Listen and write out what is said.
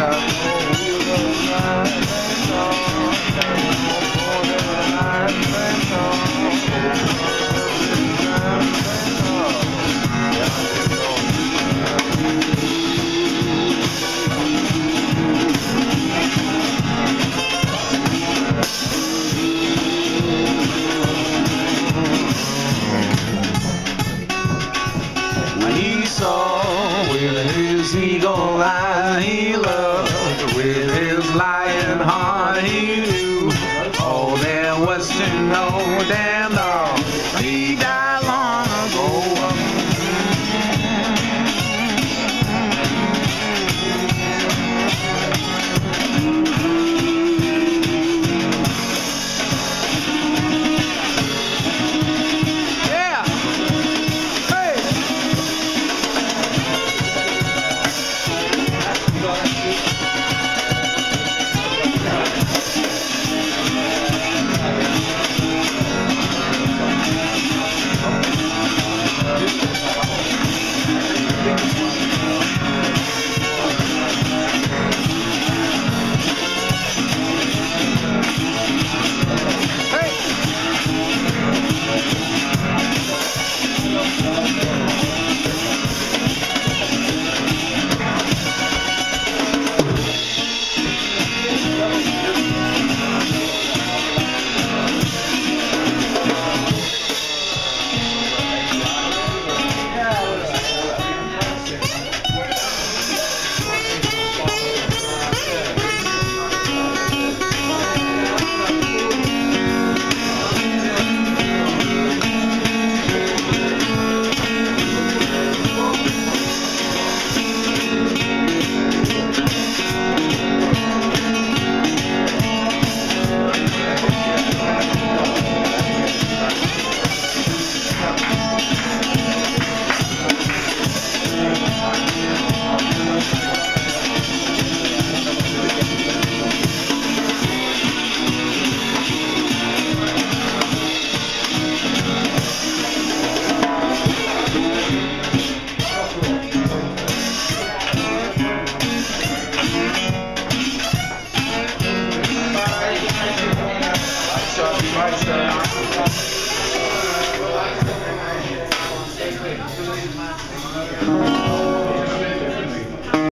Got no his eagle eyes he loved with his lion heart he knew all there was to know Damn.